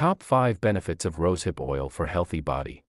Top 5 Benefits of Rosehip Oil for Healthy Body.